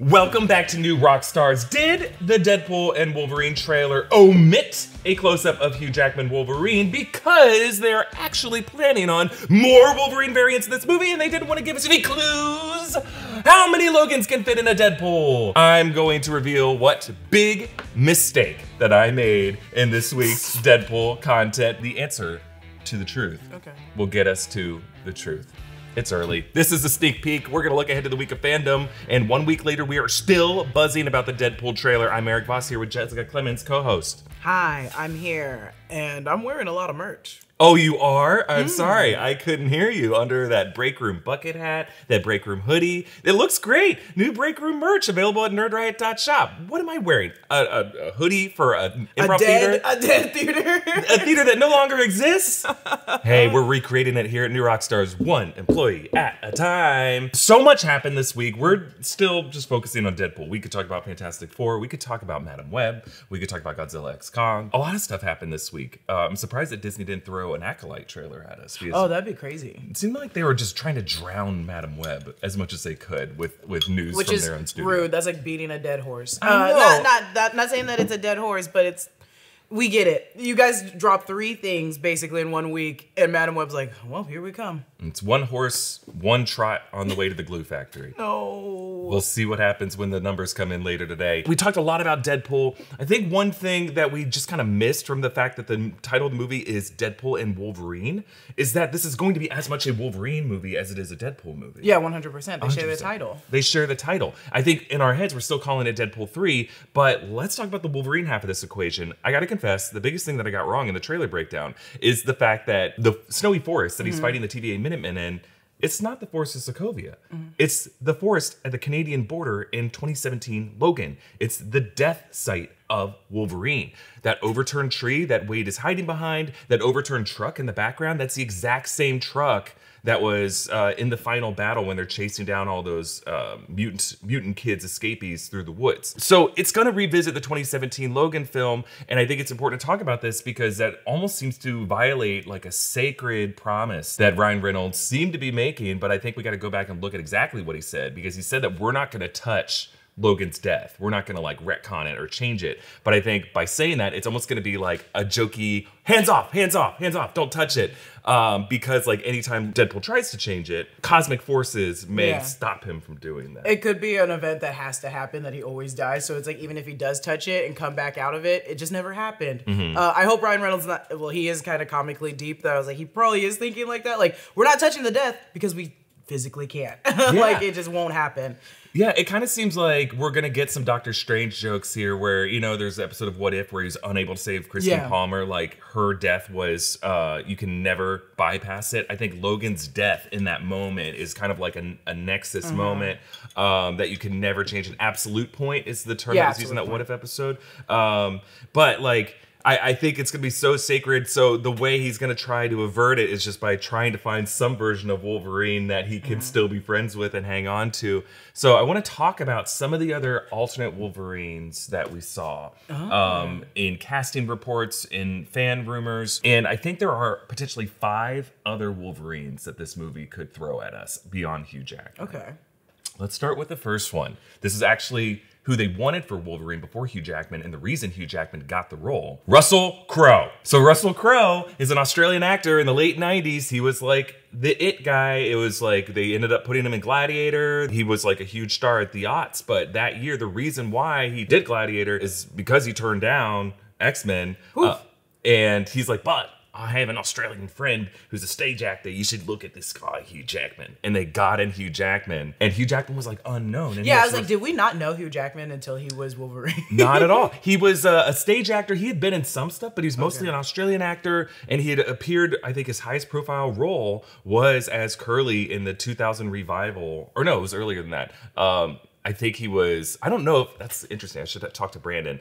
Welcome back to New Rockstars. Did the Deadpool and Wolverine trailer omit a close-up of Hugh Jackman Wolverine because they're actually planning on more Wolverine variants in this movie and they didn't want to give us any clues? How many Logans can fit in a Deadpool? I'm going to reveal what big mistake that I made in this week's Deadpool content. The answer to the truth Okay. will get us to the truth. It's early. This is a sneak peek. We're gonna look ahead to the week of fandom, and one week later, we are still buzzing about the Deadpool trailer. I'm Erik Voss here with Jessica Clemons, co-host. Hi, I'm here, and I'm wearing a lot of merch. Oh, you are? I'm mm. sorry, I couldn't hear you under that break room bucket hat, that break room hoodie. It looks great. New break room merch available at nerdriot.shop. What am I wearing? A, a, a hoodie for a improv a dead, theater? a dead theater. a theater that no longer exists. hey, we're recreating it here at New Rockstars, one employee at a time. So much happened this week. We're still just focusing on Deadpool. We could talk about Fantastic Four. We could talk about Madam Web. We could talk about Godzilla X Kong. A lot of stuff happened this week. Uh, I'm surprised that Disney didn't throw an acolyte trailer at us. oh, that'd be crazy. it seemed like they were just trying to drown Madam Web as much as they could with with news Which from is their own studio. rude. That's like beating a dead horse. I Uh, know. not, not, not, not saying that it's a dead horse, but it's. We get it. You guys dropped three things basically in one week, and Madam Web's like, "Well, here we come." It's one horse, one trot on the way to the glue factory. No. We'll see what happens when the numbers come in later today. We talked a lot about Deadpool. I think one thing that we just kind of missed from the fact that the title of the movie is Deadpool and Wolverine is that this is going to be as much a Wolverine movie as it is a Deadpool movie. yeah, 100. percent They share the title. They share the title. I think in our heads we're still calling it Deadpool 3, but let's talk about the Wolverine half of this equation. I gotta confess, the biggest thing that I got wrong in the trailer breakdown is the fact that the snowy forest that he's mm-hmm. fighting the TVA Minutemen in. It's not the forest of Sokovia. Mm-hmm. It's the forest at the Canadian border in 2017 Logan. It's the death site of Wolverine. That overturned tree that Wade is hiding behind, that overturned truck in the background, that's the exact same truck that was uh, in the final battle when they're chasing down all those uh, mutant mutant kids escapees through the woods. So it's going to revisit the 2017 Logan film, and I think it's important to talk about this because that almost seems to violate like a sacred promise that Ryan Reynolds seemed to be making. But I think we got to go back and look at exactly what he said because he said that we're not going to touch. Logan's death. We're not gonna like retcon it or change it. But I think by saying that, it's almost gonna be like a jokey hands off, hands off, hands off, don't touch it. Um, because like anytime Deadpool tries to change it, cosmic forces may Yeah. stop him from doing that. It could be an event that has to happen that he always dies. So it's like even if he does touch it and come back out of it, it just never happened. Mm-hmm. Uh, I hope Ryan Reynolds not. Well, he is kind of comically deep. That I was like, he probably is thinking like that. Like we're not touching the death because we physically can't. like it just won't happen. Yeah, it kind of seems like we're gonna get some Doctor Strange jokes here, where you know there's an episode of What If where he's unable to save Christine Yeah. Palmer. Like her death was, uh, you can never bypass it. I think Logan's death in that moment is kind of like a, a nexus Mm-hmm. moment um, that you can never change. An absolute point is the term Yeah, that was used in that absolute What If episode. Um, but like. I, I think it's gonna be so sacred. So the way he's gonna try to avert it is just by trying to find some version of Wolverine that he can still be friends with and hang on to. So I want to talk about some of the other alternate Wolverines that we saw um, in casting reports, in fan rumors, and I think there are potentially five other Wolverines that this movie could throw at us beyond Hugh Jackman. Okay. Let's start with the first one. This is actually who they wanted for Wolverine before Hugh Jackman, and the reason Hugh Jackman got the role Russell Crowe. So, Russell Crowe is an Australian actor in the late 90s. He was like the it guy. It was like they ended up putting him in Gladiator. He was like a huge star at the aughts, but that year, the reason why he did Gladiator is because he turned down X Men. Uh, and he's like, but I have an Australian friend who's a stage actor. You should look at this guy, Hugh Jackman. And they got in Hugh Jackman. And Hugh Jackman was like unknown. And Yeah, I was like, did we not know Hugh Jackman until he was Wolverine? not at all. He was uh, a stage actor. He had been in some stuff, but he's mostly an Australian actor. And he had appeared, I think his highest profile role was as Curly in the 2000 revival. Or no, it was earlier than that. Um, I think he was, I don't know if that's interesting. I should talk to Brandon.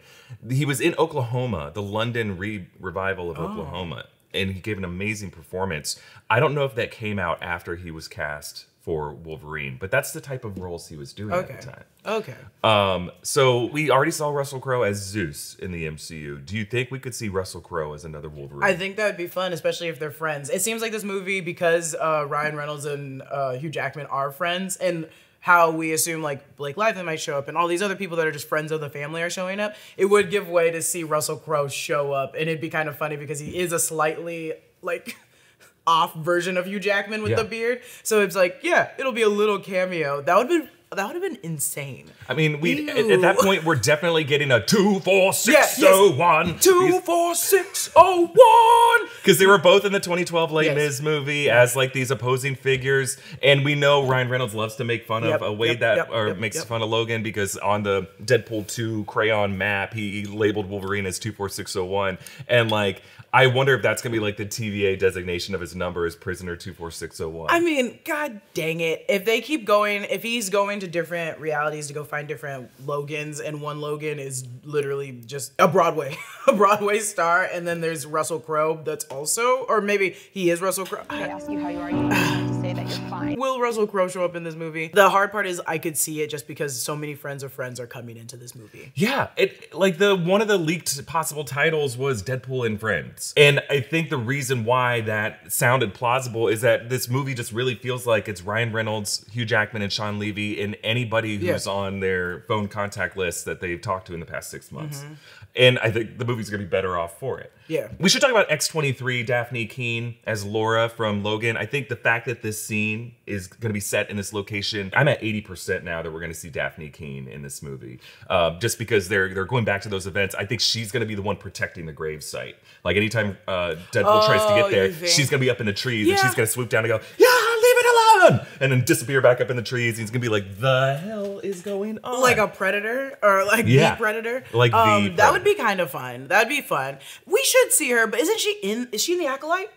He was in Oklahoma, the London re- revival of Oklahoma. And he gave an amazing performance. I don't know if that came out after he was cast for Wolverine, but that's the type of roles he was doing okay. at the time. Okay. Um, so we already saw Russell Crowe as Zeus in the MCU. Do you think we could see Russell Crowe as another Wolverine? I think that would be fun, especially if they're friends. It seems like this movie because uh, Ryan Reynolds and uh, Hugh Jackman are friends, and how we assume like Blake Lively might show up and all these other people that are just friends of the family are showing up, it would give way to see Russell Crowe show up, and it'd be kind of funny because he is a slightly like off version of Hugh Jackman with Yeah. the beard. So it's like, yeah, it'll be a little cameo. That would be that would have been insane. I mean, we at, at that point we're definitely getting a two four six yes. oh one Two, four, six, oh, one. because they were both in the 2012 Les Yes. Mis movie as like these opposing figures, and we know Ryan Reynolds loves to make fun Yep, of a Wade yep, that yep, or makes fun of Logan because on the Deadpool 2 crayon map he labeled Wolverine as 24601, and like I wonder if that's gonna be like the TVA designation of his number is prisoner 24601. I mean, god dang it. If they keep going, if he's going to different realities to go find different Logans, and one Logan is literally just a Broadway, a Broadway star, and then there's Russell Crowe that's also, or maybe he is Russell Crowe. They ask you how you are, you have to say that you're fine. Will Russell Crowe show up in this movie? The hard part is I could see it just because so many friends of friends are coming into this movie. Yeah, it like the one of the leaked possible titles was Deadpool and Friends. And I think the reason why that sounded plausible is that this movie just really feels like it's Ryan Reynolds, Hugh Jackman, and Shawn Levy, anybody who's Yeah. on their phone contact list that they've talked to in the past six months. And I think the movie's gonna be better off for it. Yeah. We should talk about X23, Dafne Keen as Laura from Logan. I think the fact that this scene is going to be set in this location, I'm at 80% now that we're going to see Dafne Keen in this movie. Uh, just because they're they're going back to those events. I think she's going to be the one protecting the grave site. Like anytime uh, Deadpool tries to Oh, get there, she's going to be up in the trees and she's going to swoop down and go, yeah, And then disappear back up in the trees. And he's going to be like, the hell is going on? like a predator or like Yeah. the predator. Like the um, that would be kind of fun. That'd be fun. We should see her, but isn't she in? Is she in the acolyte?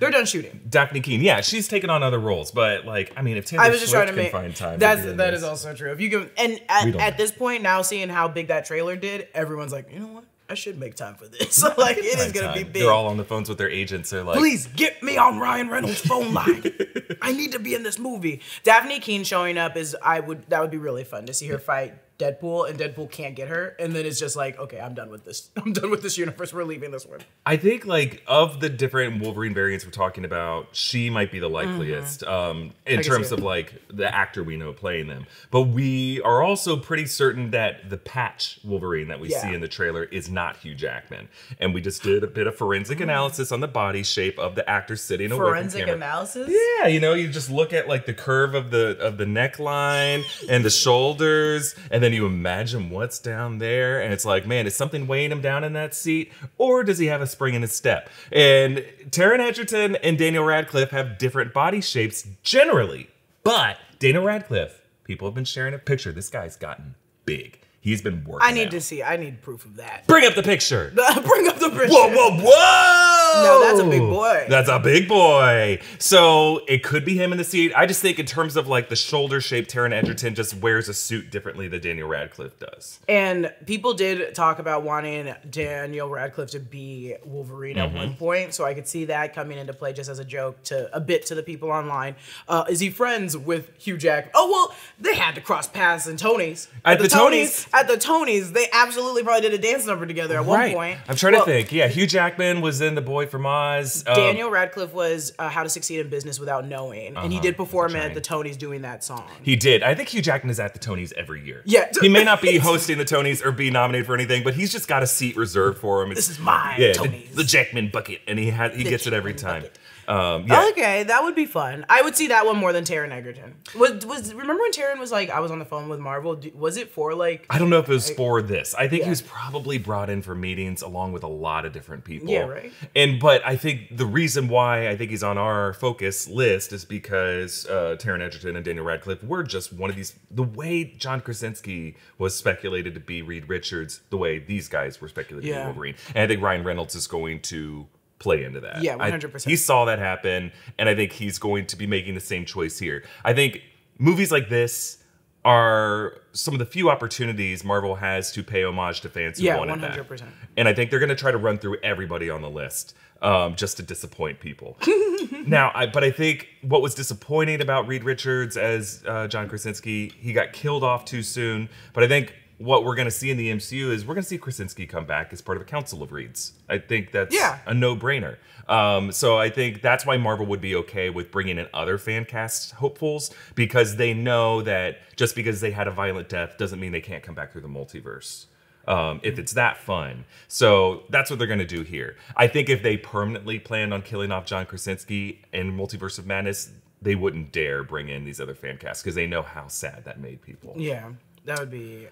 They're done shooting. Dafne Keen, yeah, she's taken on other roles, but like, I mean, if Taylor I was just Swift trying to make. find time, to That's that is also true. If you can, and at, at this point now, seeing how big that trailer did, everyone's like, you know what? I should make time for this. like it is gonna be big. They're all on the phones with their agents. They're like, Please get me on Ryan Reynolds' phone line. I need to be in this movie. Dafne Keen showing up is I would that would be really fun to see her fight Deadpool and Deadpool can't get her and then it's just like okay I'm done with this I'm done with this universe we're leaving this one. I think like of the different Wolverine variants we're talking about, she might be the likeliest um, in terms of like the actor we know playing them. But we are also pretty certain that the patch Wolverine that we Yeah. see in the trailer is not Hugh Jackman. And we just did a bit of forensic analysis on the body shape of the actor sitting away from Forensic analysis. Yeah, you know, you just look at like the curve of the of the neckline and the shoulders, and then you imagine what's down there, and it's like, man, is something weighing him down in that seat, or does he have a spring in his step? And Taron Egerton and Daniel Radcliffe have different body shapes generally, but Daniel Radcliffe, people have been sharing a picture. This guy's gotten big. He's been working. I need out. to see I need proof of that. bring up the picture. Bring up the picture. Whoa, whoa, whoa! No, that's a big boy. That's a big boy. So it could be him in the seat. I just think in terms of like the shoulder shape, Taron Egerton just wears a suit differently than Daniel Radcliffe does. And people did talk about wanting Daniel Radcliffe to be Wolverine Mm-hmm. at one point, so I could see that coming into play just as a joke to a bit to the people online. Uh, is he friends with Hugh Jackman? Oh well, they had to cross paths in Tony's. At the Tonys? At the Tonys, they absolutely probably did a dance number together at one point. I'm trying Well, to think. Yeah, Hugh Jackman was in The Boy from Oz. Um, Daniel Radcliffe was uh, How to Succeed in Business Without Knowing, and he Uh-huh, did perform at the Tonys doing that song. He did. I think Hugh Jackman is at the Tonys every year. Yeah. He may not be hosting the Tonys or be nominated for anything, but he's just got a seat reserved for him. It's- This is my yeah, the, Tonys. the Jackman bucket, and he had he The gets it every time. bucket. Um, yeah. Okay, that would be fun. I would see that one more than Taron Egerton. Was was remember when Taron was like I was on the phone with Marvel? Was it for like I don't know if it was for this. I think Yeah. he was probably brought in for meetings along with a lot of different people. Yeah, right. And but I think the reason why I think he's on our focus list is because uh, Taron Egerton and Daniel Radcliffe were just one of these. The way John Krasinski was speculated to be Reed Richards, the way these guys were speculated to Yeah. be Wolverine, and I think Ryan Reynolds is going to play into that. Yeah, 100%. He saw that happen, and I think he's going to be making the same choice here. I think movies like this are some of the few opportunities Marvel has to pay homage to fans who Yeah, wanted that. 100%. And I think they're going to try to run through everybody on the list um, just to disappoint people. now, I, but I think what was disappointing about Reed Richards as uh, John Krasinski, he got killed off too soon. But I think what we're going to see in the MCU is we're going to see Krasinski come back as part of a Council of Reeds. I think that's Yeah. a no-brainer. Um, so I think that's why Marvel would be okay with bringing in other fan cast hopefuls because they know that just because they had a violent death doesn't mean they can't come back through the multiverse. Um, if it's that fun, so that's what they're going to do here. I think if they permanently planned on killing off John Krasinski in Multiverse of Madness, they wouldn't dare bring in these other fan casts because they know how sad that made people. Yeah, that would be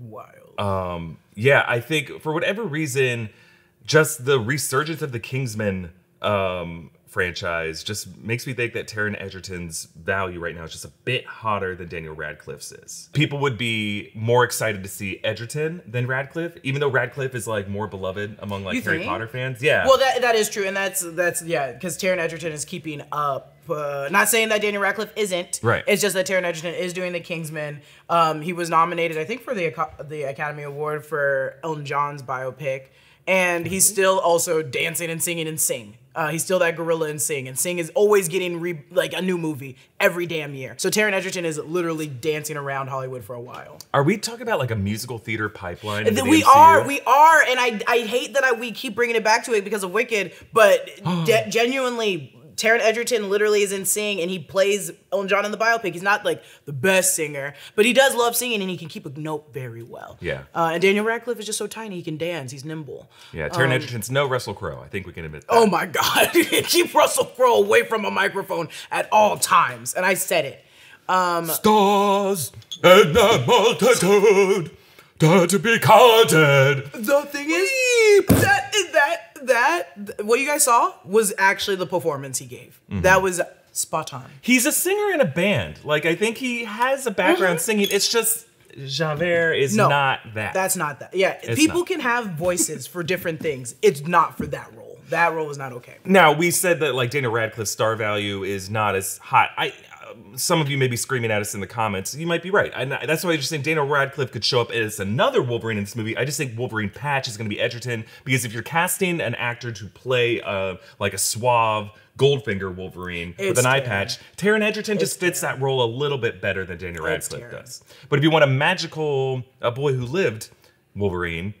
wild. Uh, Yeah, I think for whatever reason, just the resurgence of the Kingsman um, franchise just makes me think that Taron Egerton's value right now is just a bit hotter than Daniel Radcliffe's is. People would be more excited to see Egerton than Radcliffe, even though Radcliffe is like more beloved among like Harry? Potter fans. Yeah. well, that that is true, and that's that's yeah, because Taron Egerton is keeping up. Uh, not saying that Daniel Radcliffe isn't. Right. It's just that Taron Egerton is doing the Kingsman. Um, he was nominated, I think, for the the Academy Award for Elton John's biopic, and he's still also dancing and singing and sing. Uh, he's still that gorilla in Sing, and Sing is always getting re- like a new movie every damn year. So Taron Egerton is literally dancing around Hollywood for a while. Are we talking about like a musical theater pipeline? the we MCU? are, we are, and I I hate that I, we keep bringing it back to it because of Wicked, but de- genuinely, Taron Egerton literally is in Sing, and he plays Elton John in the biopic. He's not like the best singer, but he does love singing, and he can keep a note very well. Yeah. Uh, and Daniel Radcliffe is just so tiny; he can dance. He's nimble. Yeah, Taron Egerton's no Russell Crowe. I think we can admit that. Oh my God! keep Russell Crowe away from a microphone at all times, and I said it. Um, Stars and the multitude that be counted. The thing is, that is that that what you guys saw was actually the performance he gave. Mm-hmm. That was spot on. He's a singer in a band. Like I think he has a background singing. It's just Javert is. No, not that. That's not that. Yeah, people not. can have voices for different things. It's not for that role. That role is not okay. now we said that like Daniel Radcliffe's star value is not as hot. I some of you may be screaming at us in the comments. You might be right. And I- that's why I just think Daniel Radcliffe could show up as another Wolverine in this movie. I just think Wolverine Patch is going to be Egerton because if you're casting an actor to play uh, like a suave Goldfinger Wolverine with It's an eye patch, Taron Egerton just fits that role a little bit better than Daniel Radcliffe does. But if you want a magical a boy who lived Wolverine,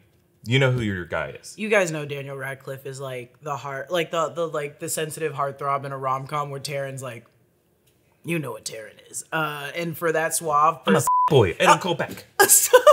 you know who your guy is. You guys know Daniel Radcliffe is like the heart, like the the like the sensitive heartthrob in a rom com where Taron's like, you know what Taron is. Uh, and for that suave I'm a boy, Eddie Cole back.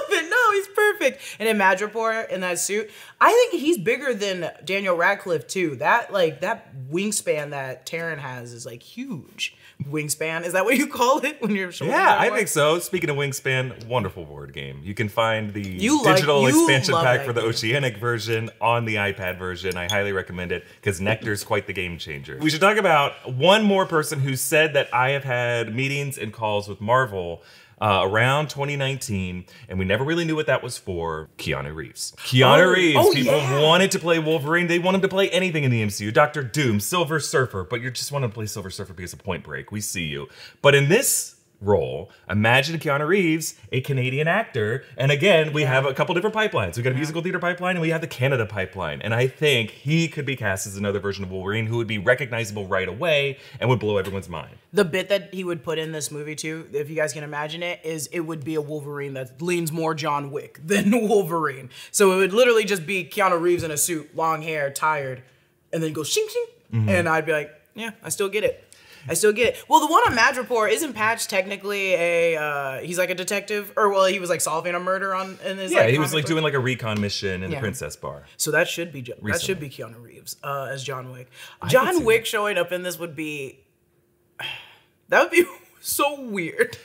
Stop it. No, he's perfect. And in Madripoor in that suit, I think he's bigger than Daniel Radcliffe too. That like that wingspan that Taron has is like huge. Wingspan is that what you call it when you're shoulders Yeah, I think so. Speaking of Wingspan, wonderful board game. You can find the You digital you expansion pack for the game. Oceanic version on the iPad version. I highly recommend it because Nectar's quite the game changer. We should talk about one more person who said that I have had meetings and calls with Marvel. Uh, around 2019, and we never really knew what that was for. Keanu Reeves. Keanu Oh, Reeves. oh, people yeah. wanted to play Wolverine. They want him to play anything in the MCU. Doctor Doom, Silver Surfer, but you just want to play Silver Surfer because of Point Break. We see you. But in this role, imagine Keanu Reeves, a Canadian actor. And again, we have a couple different pipelines. We got a musical theater pipeline and we have the Canada pipeline. And I think he could be cast as another version of Wolverine who would be recognizable right away and would blow everyone's mind. The bit that he would put in this movie too, if you guys can imagine it, is it would be a Wolverine that leans more John Wick than Wolverine. So it would literally just be Keanu Reeves in a suit, long hair, tired, and then go shing shing, Mm-hmm. and I'd be like, yeah, I still get it. I still get it. Well, the one on Madripoor isn't Patch technically a uh, he's like a detective, or well, he was like solving a murder on in his Yeah, like, he was like book. doing like a recon mission in Yeah. the Princess Bar. So that should be Jo- that should be Keanu Reeves uh, as John Wick. John that. Wick showing up in this would be that would be so weird.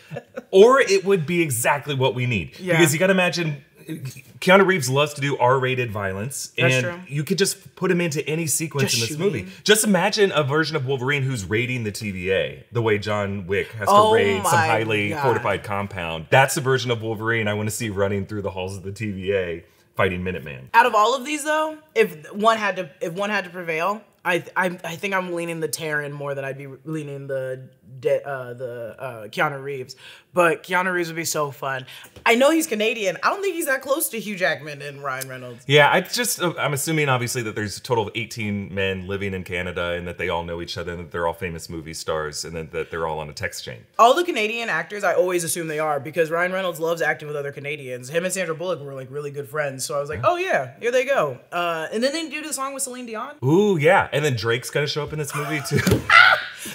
or it would be exactly what we need. Yeah. Because you got to imagine Keanu Reeves loves to do R-rated violence, That's and true. you could just put him into any sequence Just in this movie. him. Just imagine a version of Wolverine who's raiding the TVA, the way John Wick has to Oh raid some highly God. fortified compound. That's the version of Wolverine I want to see running through the halls of the TVA fighting Minuteman. Out of all of these, though, if one had to if one had to prevail, I I, I think I'm leaning the Taron more than I'd be leaning the de- uh, the uh, Keanu Reeves. But Keanu Reeves would be so fun. I know he's Canadian. I don't think he's that close to Hugh Jackman and Ryan Reynolds. Yeah, I just I'm assuming obviously that there's a total of 18 men living in Canada and that they all know each other and that they're all famous movie stars and then that they're all on a text chain. All the Canadian actors, I always assume they are because Ryan Reynolds loves acting with other Canadians. Him and Sandra Bullock were like really good friends. So I was like, oh yeah, here they go. Uh, and then they do the song with Celine Dion. Ooh, yeah. And then Drake's gonna show up in this movie too.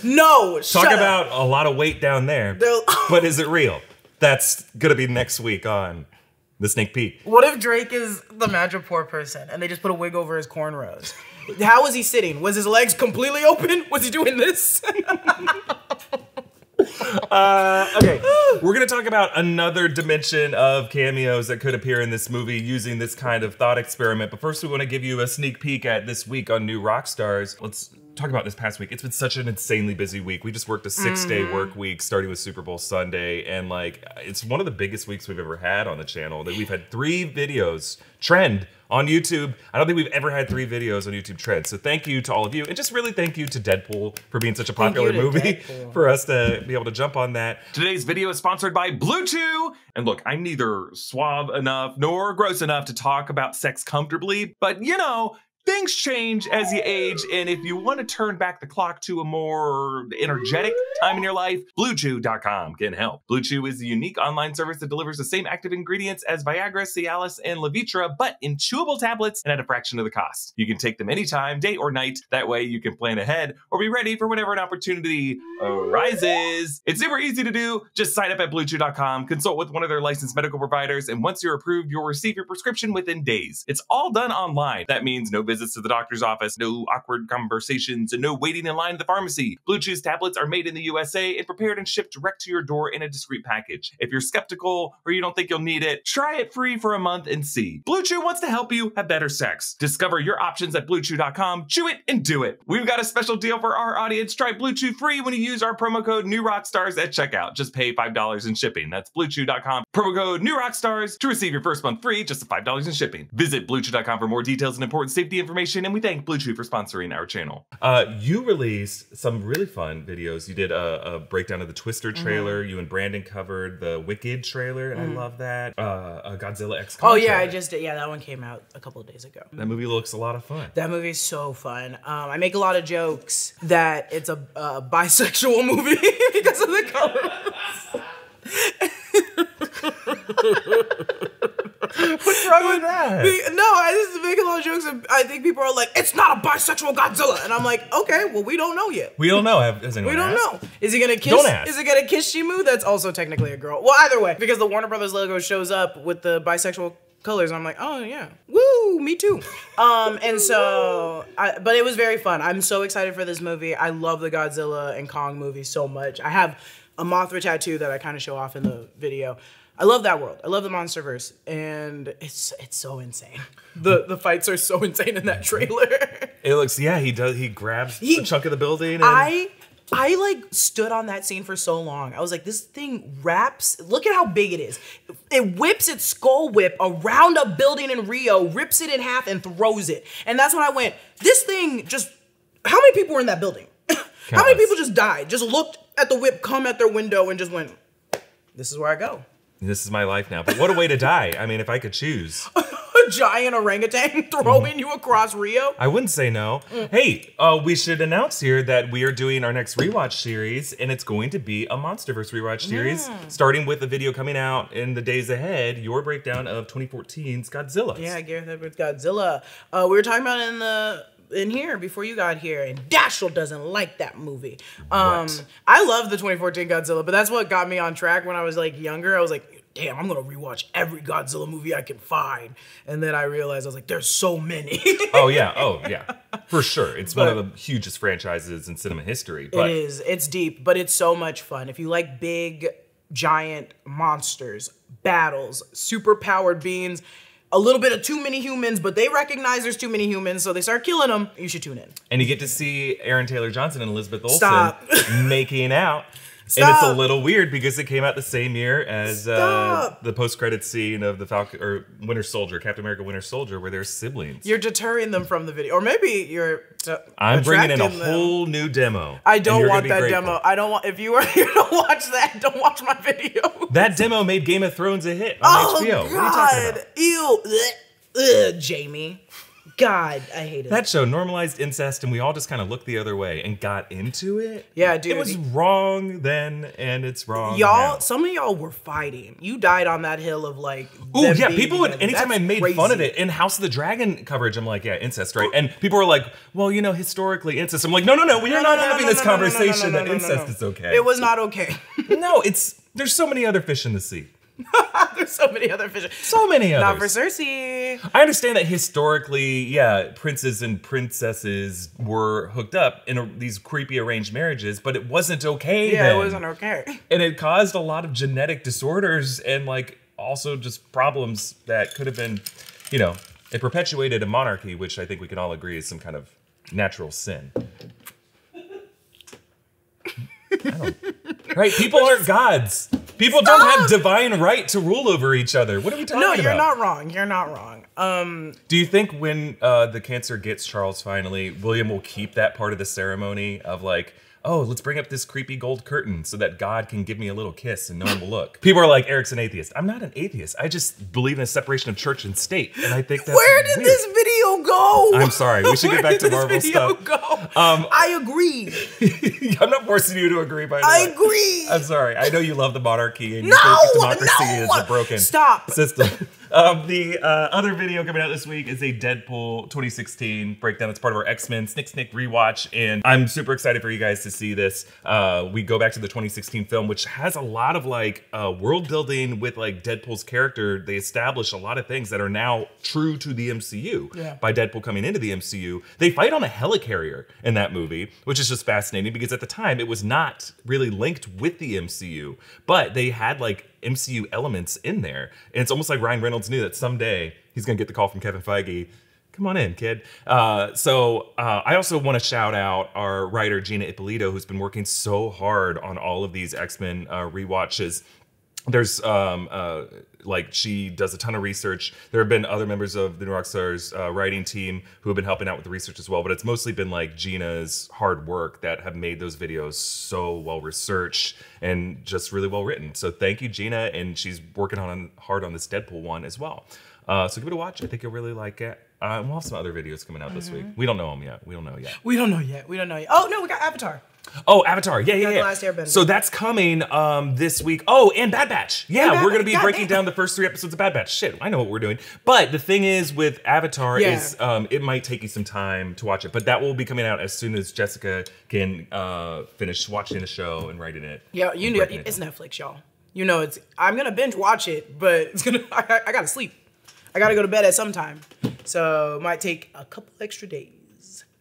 No, Talk shut up. about a lot of weight down there. But is it real? That's gonna be next week on the sneak peek. What if Drake is the Madripoor person and they just put a wig over his cornrows? How was he sitting? Was his legs completely open? Was he doing this? Uh, okay, we're gonna talk about another dimension of cameos that could appear in this movie using this kind of thought experiment. But first, we want to give you a sneak peek at this week on New Rockstars. Let's talk about this past week. It's been such an insanely busy week. We just worked a 6 day work week, starting with Super Bowl Sunday, and like it's one of the biggest weeks we've ever had on the channel. That we've had three videos trend on YouTube. I don't think we've ever had three videos on YouTube trend. So thank you to all of you, and just really thank you to Deadpool for being such a popular movie Deadpool. for us to be able to jump on that. Today's video is sponsored by Blue Chew. And look, I'm neither suave enough nor gross enough to talk about sex comfortably, but you know, things change as you age. And if you want to turn back the clock to a more energetic time in your life, BlueChew.com can help. Blue Chew is a unique online service that delivers the same active ingredients as Viagra, Cialis, and Levitra, but in chewable tablets and at a fraction of the cost. You can take them anytime, day or night. That way you can plan ahead or be ready for whenever an opportunity arises. It's super easy to do. Just sign up at BlueChew.com, consult with one of their licensed medical providers, and once you're approved, you'll receive your prescription within days. It's all done online. That means no visits to the doctor's office, no awkward conversations, and no waiting in line at the pharmacy. Blue Chew's tablets are made in the USA and prepared and shipped direct to your door in a discreet package. If you're skeptical or you don't think you'll need it, try it free for a month and see. Blue Chew wants to help you have better sex. Discover your options at BlueChew.com. Chew it and do it. We've got a special deal for our audience. Try Blue Chew free when you use our promo code New Rockstars at checkout. Just pay $5 in shipping. That's BlueChew.com. Promo code New Rockstars to receive your first month free, just $5 in shipping. Visit BlueChew.com for more details and important safety information, and we thank Blue Chew for sponsoring our channel. Uh, you released some really fun videos. You did a, a breakdown of the Twister trailer. You and Brandon covered the Wicked trailer, and I love that. Uh, a Godzilla X. oh yeah, I just did. Yeah, that one came out a couple of days ago. That movie looks a lot of fun. That movie is so fun. Um, I make a lot of jokes that it's a, a bisexual movie because of the colors. What's wrong with that? No, I just make a lot of jokes. And I think people are like, "It's not a bisexual Godzilla," and I'm like, "Okay, well, we don't know yet. We don't know. Have, has anyone We don't asked? know. Is he gonna kiss? Don't ask. Is he gonna kiss Shimo? That's also technically a girl. Well, either way, because the Warner Brothers logo shows up with the bisexual colors, I'm like, oh yeah, woo, me too. Um, and so, I, but it was very fun. I'm so excited for this movie. I love the Godzilla and Kong movie so much. I have a Mothra tattoo that I kind of show off in the video. I love that world. I love the MonsterVerse, and it's it's so insane. The the fights are so insane in that trailer. It looks. Yeah, he does. He grabs He- a chunk of the building. And, I I like stood on that scene for so long. I was like, this thing wraps. Look at how big it is. It whips its skull whip around a building in Rio, rips it in half, and throws it. And that's when I went, this thing just. How many people were in that building? how many people just died? Just looked at the whip come at their window and just went, this is where I go. This is my life now. But what a way to die. I mean, if I could choose, A giant orangutan throwing you across Rio. I wouldn't say no. Mm. Hey, uh, we should announce here that we are doing our next rewatch series, and it's going to be a MonsterVerse rewatch series, starting with a video coming out in the days ahead. Your breakdown of 2014's Godzilla. Yeah, Gareth Edwards Godzilla. Uh, we were talking about in the in here before you got here, and Dashiell doesn't like that movie. Um, What? I love the 2014 Godzilla, but that's what got me on track when I was like younger. I was like, damn, I'm gonna rewatch every Godzilla movie I can find, and then I realized I was like, there's so many. Oh yeah. Oh yeah. For sure. It's one of the hugest franchises in cinema history. It But is. It's deep, but it's so much fun. If you like big, giant monsters, battles, super powered beings, a little bit of too many humans, but they recognize there's too many humans, so they start killing them, you should tune in. and you get to see Aaron Taylor Johnson and Elizabeth Olsen Stop. making out. And it's a little weird because it came out the same year as uh, the post-credit scene of the Falcon or Winter Soldier, Captain America: Winter Soldier, where they're siblings. You're deterring them from the video, or maybe you're. I'm bringing in a them. whole new demo. I don't want that grateful. demo. I don't want. If you were here to watch that, don't watch my video. That demo made Game of Thrones a hit on oh HBO. What are you talking God! about? Ew! Ugh, Jaime. God, I hate it. That show normalized incest, and we all just kind of looked the other way and got into it. Yeah, dude. It was wrong then, and it's wrong y'all, now. some of y'all were fighting. You died on that hill of like. Them yeah, people would. Anytime I made crazy. fun of it in House of the Dragon coverage, I'm like, yeah, incest, right? And people were like, well, you know, historically incest. I'm like, no, no, no, we No, are no, not no, having this conversation that incest is okay. It was not okay. no, it's there's so many other fish in the sea. There's so many other fish. So many others. Not for. Cersei. I understand that historically, yeah, princes and princesses were hooked up in a, these creepy arranged marriages, but it wasn't okay. Yeah, then. it wasn't okay. and it caused a lot of genetic disorders and like also just problems that could have been, you know, it perpetuated a monarchy, which I think we can all agree is some kind of natural sin. Right? People aren't gods. People don't have divine right to rule over each other. What are we talking No, about? No, you're not wrong. You're not wrong. Um, Do you think when uh, the cancer gets Charles finally, William will keep that part of the ceremony of like, oh, let's bring up this creepy gold curtain so that God can give me a little kiss and no one will look? People are like, Eric's an atheist. I'm not an atheist. I just believe in a separation of church and state, and I think that's where did weird. this video go? I'm sorry. We should get back to did this Marvel video stuff. Go? Um, I agree. I'm not forcing you to agree. By the way. I way. agree. I'm sorry. I know you love the monarchy and you think democracy no. is a broken Stop. system. Um, the uh, other video coming out this week is a Deadpool 2016 breakdown. It's part of our X Men Snick Snick rewatch, and I'm super excited for you guys to see this. Uh, we go back to the 2016 film, which has a lot of like uh, world building with like Deadpool's character. They establish a lot of things that are now true to the MCU Yeah. by Deadpool coming into the MCU. They fight on a helicarrier in that movie, which is just fascinating because at the time it was not really linked with the MCU, but they had like MCU elements in there. And it's almost like Ryan Reynolds knew that someday he's going to get the call from Kevin Feige. Come on in, kid. Uh, so uh, I also want to shout out our writer Gina Ippolito, who's been working so hard on all of these X Men uh, rewatches there's um uh like she does a ton of research. There have been other members of the new rockstars uh, writing team who have been helping out with the research as well but it's mostly been like gina's hard work that have made those videos so well researched and just really well written. So thank you gina and she's working on hard on this deadpool one as well. Uh, so give it a watch. I think you'll really like it. Uh, and we'll have some other videos coming out this week. We don't know them yet. We don't know yet. We don't know yet. We don't know yet. Oh no, we got Avatar. Oh, Avatar. Yeah, yeah, yeah. Last Airbender. So that's coming um this week. Oh, and Bad Batch. Yeah, Bad we're going to be God breaking damn. down the first 3 episodes of Bad Batch. Shit, I know what we're doing. But the thing is with Avatar Yeah. is um it might take you some time to watch it, but that will be coming out as soon as Jessica can uh finish watching the show and writing it. Yeah, you know it it's down. Netflix, y'all. You know it's. I'm gonna binge watch it, but it's gonna. I, I gotta sleep. I gotta go to bed at some time, so it might take a couple extra days.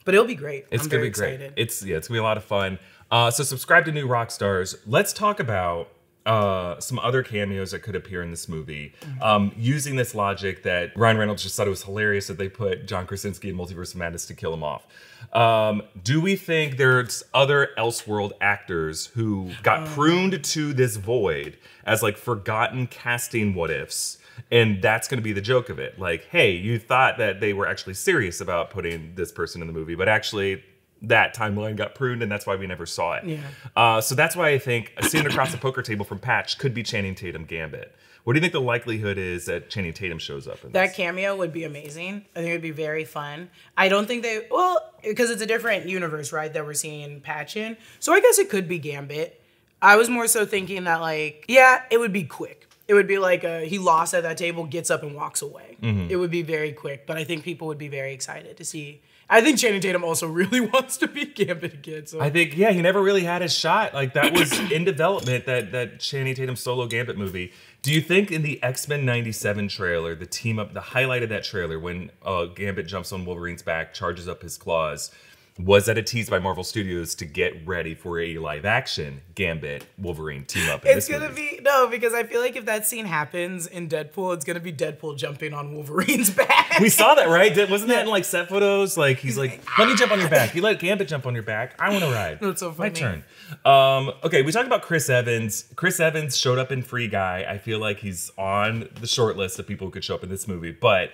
But it'll be great. It's I'm gonna be great. It's yeah, it's gonna be a lot of fun. Uh, so subscribe to New Rockstars. Let's talk about uh, some other cameos that could appear in this movie. Mm-hmm. Um, using this logic that Ryan Reynolds just thought it was hilarious that they put John Krasinski in Multiverse of Madness to kill him off. Um, do we think there's other Elseworld actors who got Um. pruned to this void as like forgotten casting what ifs? And that's going to be the joke of it. Like, hey, you thought that they were actually serious about putting this person in the movie, but actually that timeline got pruned, and that's why we never saw it. Yeah. Uh, so that's why I think a scene across the poker table from Patch could be Channing Tatum Gambit. What do you think the likelihood is that Channing Tatum shows up in That this? cameo would be amazing. I think it would be very fun. I don't think they well because it's a different universe, right? That we're seeing Patch in. So I guess it could be Gambit. I was more so thinking that like yeah, it would be quick. It would be like uh, he lost at that table, gets up and walks away. Mm-hmm. It would be very quick, but I think people would be very excited to see. I think Channing Tatum also really wants to be Gambit again. So I think yeah, he never really had his shot. Like that was in development that that Channing Tatum solo Gambit movie. Do you think in the X Men '97 trailer, the team up, the highlight of that trailer when uh, Gambit jumps on Wolverine's back, charges up his claws? Was that a tease by Marvel Studios to get ready for a live action Gambit Wolverine team up? In It's gonna movie? be no, because I feel like if that scene happens in Deadpool, it's gonna be Deadpool jumping on Wolverine's back. We saw that, right? Wasn't that in like set photos? Like he's like, "Let me jump on your back." You let Gambit jump on your back. I want to ride. That's so funny. My turn. Um, okay, we talked about Chris Evans. Chris Evans showed up in Free Guy. I feel like he's on the short list of people who could show up in this movie. But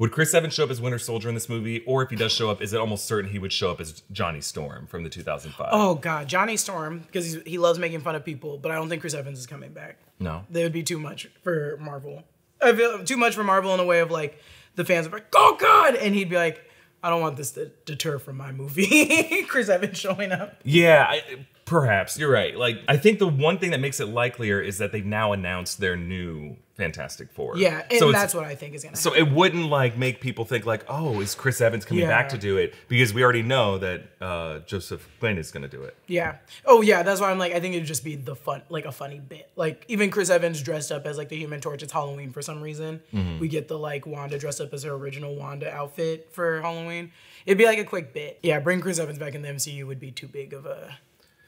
would Chris Evans show up as Winter Soldier in this movie? Or if he does show up, is it almost certain he would show up as Johnny Storm from the 2005? Oh god, Johnny Storm, because he loves making fun of people, but I don't think Chris Evans is coming back. no. That would be too much for Marvel. I feel too much for Marvel in a way of like the fans are like, oh god, and he'd be like, I don't want this to deter from my movie. Chris Evans showing up. Yeah, I, perhaps you're right. Like, I think the one thing that makes it likelier is that they've now announced their new Fantastic Four. Yeah, and so that's what I think is gonna So happen. it wouldn't like make people think like, oh, is Chris Evans coming back to do it? Because we already know that uh, Joseph Quinn is going to do it. Yeah. Oh yeah, that's why I'm like, I think it'd just be the fun, like a funny bit. Like even Chris Evans dressed up as like the Human Torch. It's Halloween for some reason. Mm-hmm. We get the like Wanda dressed up as her original Wanda outfit for Halloween. It'd be like a quick bit. Yeah, bring Chris Evans back in the MCU would be too big of a,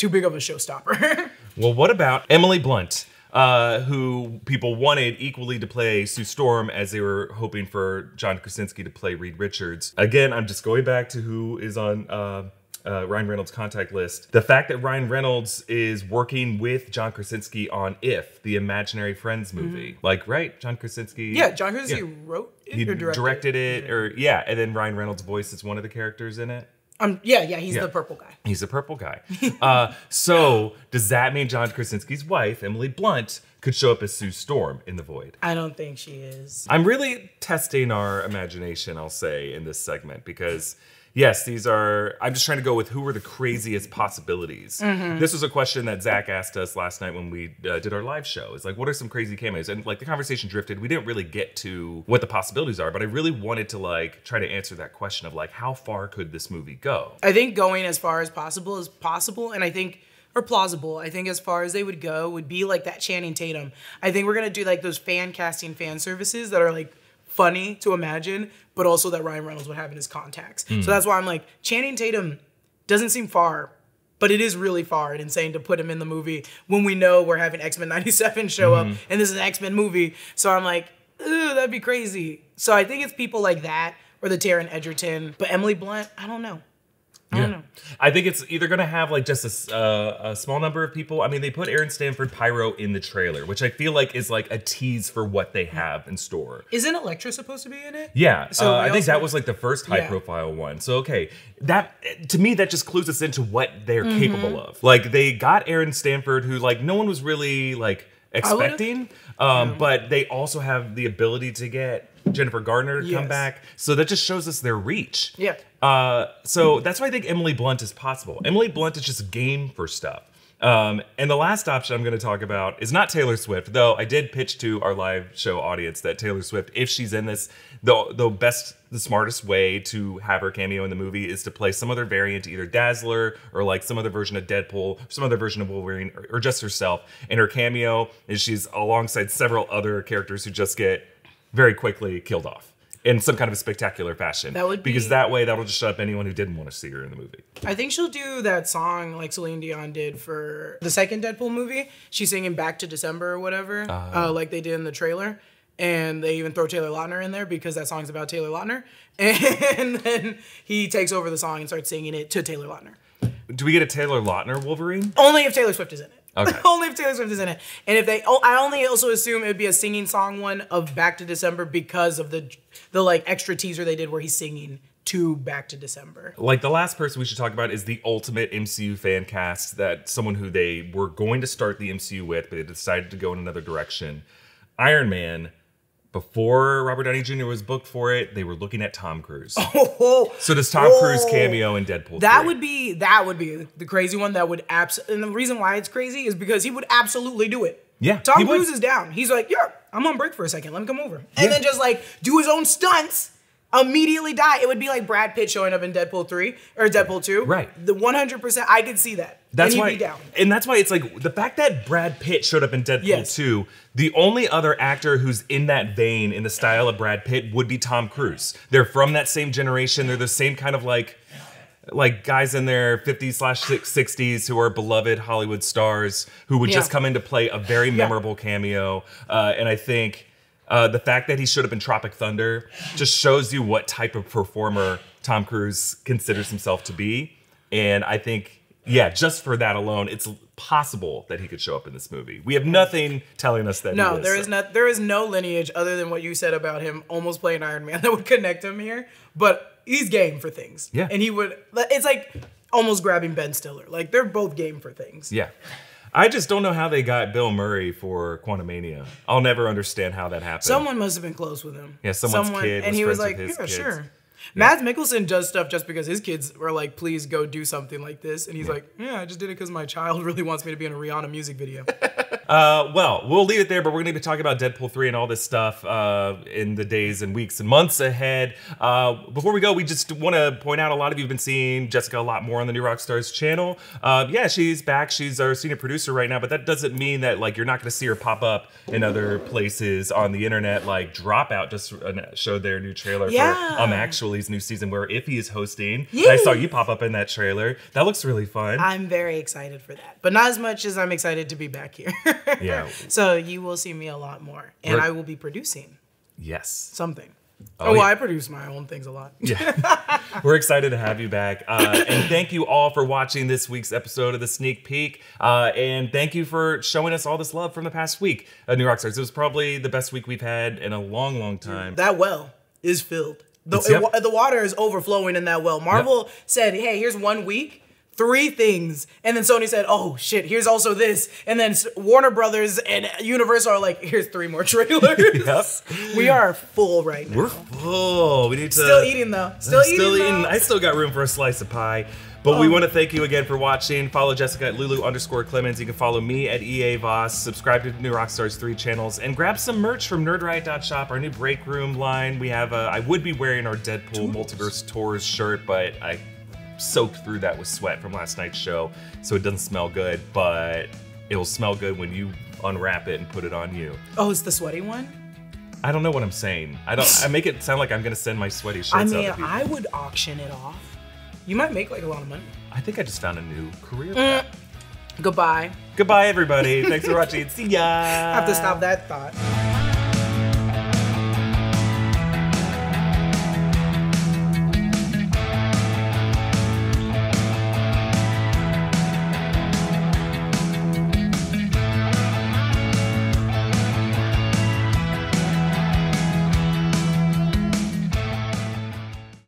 too big of a showstopper. Well, what about Emily Blunt, uh, who people wanted equally to play Sue Storm as they were hoping for John Krasinski to play Reed Richards? Again, I'm just going back to who is on. Uh, uh, Ryan Reynolds' contact list. The fact that Ryan Reynolds is working with John Krasinski on If, the Imaginary Friends movie. Like, right? John Krasinski. Mm-hmm. yeah, John Krasinski Yeah. wrote it He or directed, directed, it, or yeah, and then Ryan Reynolds' voice is one of the characters in it. Um, yeah, yeah, he's Yeah. the purple guy. He's the purple guy. uh, so does that mean John Krasinski's wife, Emily Blunt, could show up as Sue Storm in The Void? I don't think she is. I'm really testing our imagination, I'll say, in this segment because. Yes, these are. I'm just trying to go with who are the craziest possibilities. This was a question that Zach asked us last night when we uh, did our live show. It's like, what are some crazy cameos? And like the conversation drifted. We didn't really get to what the possibilities are, but I really wanted to like try to answer that question of like, how far could this movie go? I think going as far as possible is possible, and I think or plausible. I think as far as they would go would be like that Channing Tatum. I think we're gonna do like those fan casting fan services that are like funny to imagine, but also that Ryan Reynolds would have in his contacts. So hmm. that's why I'm like Channing Tatum doesn't seem far. But it is really far and insane to put him in the movie when we know we're having X Men 97 show up mm-hmm. and this is an X Men movie. So I'm like, that'd be crazy. So I think it's people like that or the Taron Egerton, But Emily Blunt, I don't know. I don't know. I think it's either going to have like just a uh, a small number of people. I mean, they put Aaron Stanford Pyro in the trailer, which I feel like is like a tease for what they have in store. Isn't Elektra supposed to be in it? Yeah, So uh, I think that was like the first high Yeah. profile one. So okay, that to me that just clues us into what they're Mm-hmm. capable of. Like they got Aaron Stanford, who like no one was really like expecting, um, but they also have the ability to get Jennifer Gardner to come back. So that just shows us their reach. Yeah. Uh, so that's why I think Emily Blunt is possible. Emily Blunt is just game for stuff. Um, and the last option I'm going to talk about is not Taylor Swift, though I did pitch to our live show audience that Taylor Swift, if she's in this, the the best, the smartest way to have her cameo in the movie is to play some other variant, either Dazzler or like some other version of Deadpool, some other version of Wolverine, or, or just herself. And her cameo is she's alongside several other characters who just get very quickly killed off in some kind of a spectacular fashion. That would be, because that way that'll just shut up anyone who didn't want to see her in the movie. I think she'll do that song like Celine Dion did for the second Deadpool movie. She's singing Back to December or whatever, Ah. uh, like they did in the trailer. And they even throw Taylor Lautner in there because that song's about Taylor Lautner. And then he takes over the song and starts singing it to Taylor Lautner. Do we get a Taylor Lautner Wolverine? Only if Taylor Swift is in it. Okay. only if Taylor Swift is in it. And if they, oh, I only also assume it would be a singing song one of Back to December because of the the like extra teaser they did where he's singing to Back to December. Like the last person we should talk about is the ultimate MCU fan cast that someone who they were going to start the MCU with, but they decided to go in another direction. Iron Man. Before Robert Downey Jr. was booked for it, they were looking at Tom Cruise. Oh, So does Tom Cruise cameo in Deadpool? That 3? would be that would be the crazy one. That would abs. And the reason why it's crazy is because he would absolutely do it. Yeah, Tom he would. Cruise is down. He's like, yeah, I'm on break for a second. Let me come over, and then just like do his own stunts. Immediately die. It would be like Brad Pitt showing up in Deadpool three or Deadpool two. Right. The 100. percent I could see that. That's why, and that's why it's like the fact that Brad Pitt showed up in Deadpool Yes. 2. The only other actor who's in that vein, in the style of Brad Pitt, would be Tom Cruise. They're from that same generation. They're the same kind of like like guys in their 50s slash 60s who are beloved Hollywood stars who would just come in to play a very memorable cameo. Uh, and I think uh, the fact that he showed up in Tropic Thunder just shows you what type of performer Tom Cruise considers himself to be. And I think, yeah, just for that alone, it's possible that he could show up in this movie. We have nothing telling us that. No, he there is not. There is no lineage other than what you said about him almost playing Iron Man that would connect him here. But he's game for things. Yeah. and he would. It's like almost grabbing Ben Stiller. Like they're both game for things. Yeah. I just don't know how they got Bill Murray for Quantumania. I'll never understand how that happened. Someone must have been close with him. Yeah, someone's kid and was he was like, with "Yeah, kids." sure." Mads Mikkelsen does stuff just because his kids were like, "Please go do something like this," and he's like, "Yeah, I just did it because my child really wants me to be in a Rihanna music video." Uh, well, we'll leave it there, but we're going to be talking about Deadpool 3 and all this stuff uh, in the days and weeks and months ahead. Uh, before we go, we just want to point out a lot of you have been seeing Jessica a lot more on the New Rockstars channel. Uh, yeah, she's back. She's our senior producer right now, but that doesn't mean that like you're not going to see her pop up in other places on the internet. Like Dropout just showed their new trailer Yeah. for Um Actually's new season where Ify is hosting. And I saw you pop up in that trailer. That looks really fun. I'm very excited for that, but not as much as I'm excited to be back here. Yeah. So you will see me a lot more, and We're- I will be producing yes. something. Oh, Oh, well, yeah. I produce my own things a lot. yeah. We're excited to have you back. Uh, and thank you all for watching this week's episode of The Sneak Peek. Uh, and thank you for showing us all this love from the past week at New Rockstars. It was probably the best week we've had in a long, long time. That well is filled. The, yep. it the water is overflowing in that well. Marvel said, "Hey, here's one week." Three things, and then Sony said, "Oh shit, here's also this," and then Warner Brothers and Universal are like, "Here's three more trailers." Yep. We are full right now. We're full. We need to. still eating though. Still, I'm eating. still though. eating. I still got room for a slice of pie. But we oh. want to thank you again for watching. Follow Jessica at Lulu underscore Clemons. You can follow me at EA Voss. Subscribe to New Rockstars 3 channels and grab some merch from nerdriot.shop, our new break room line. We have a, I would be wearing our Deadpool Multiverse Tours shirt, but I soaked through that with sweat from last night's show, so it doesn't smell good, but it'll smell good when you unwrap it and put it on you. oh, it's the sweaty one. I don't know what I'm saying. I don't. I make it sound like I'm gonna send my sweaty shirts I mean. I would auction it off. You might make like a lot of money. I think I just found a new career Mm. Goodbye. Goodbye, everybody. Thanks for watching. See ya. I have to stop that thought.